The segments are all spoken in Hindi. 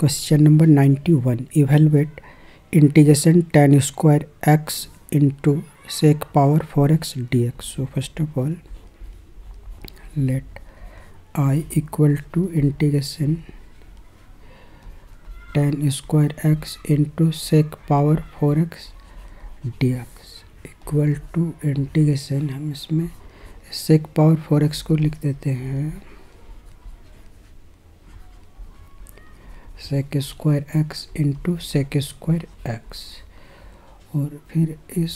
Question number ninety one evaluate integration tan square x into sec power four x d x so first of all let I equal to integration tan square x into sec power four x d x equal to integration हम इसमें सेक पावर फोर एक्स को लिख देते हैं। Sec square x into sec square x और फिर इस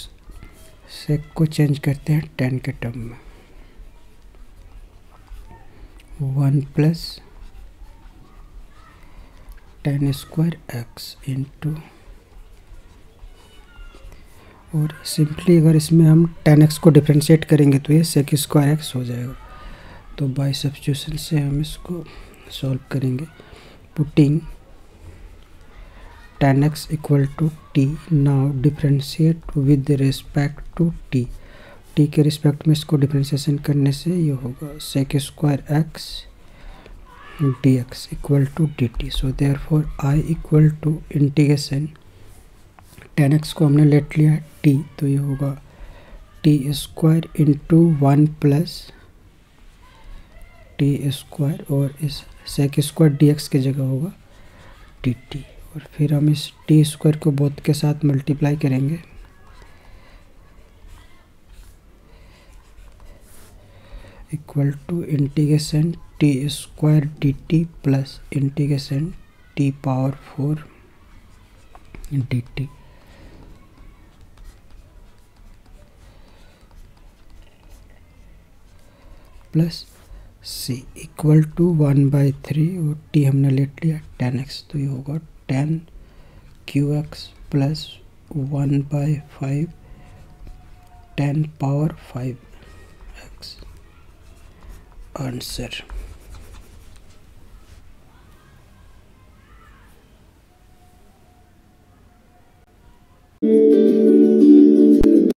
सेक को चेंज करते हैं टेन के टर्म में। One plus tan square x into और सिंपली अगर इसमें हम टेन एक्स को डिफ्रेंशिएट करेंगे तो ये सेक स्क्वायर एक्स हो जाएगा। तो बाय सब्सिट्यूशन से हम इसको सॉल्व करेंगे। Putting tan x equal to t now differentiate with respect to t t के रिस्पेक्ट में इसको डिफ्रेंशिएशन करने से ये होगा. Sec square x d x equal to d t so therefore I equal to tan x को हमने लेट लिया टी तो ये होगा t square into one plus t square और इस सेक स्क्वायर डी एक्स की जगह होगा डी टी और फिर हम इस टी स्क्वायर को बोथ के साथ मल्टीप्लाई करेंगे। Equal to integration t square d t plus integration t power four d t plus c equal to one by three और टी हमने लेट लिया टेन एक्स तो ये होगा tan cube x plus one by five tan power five x answer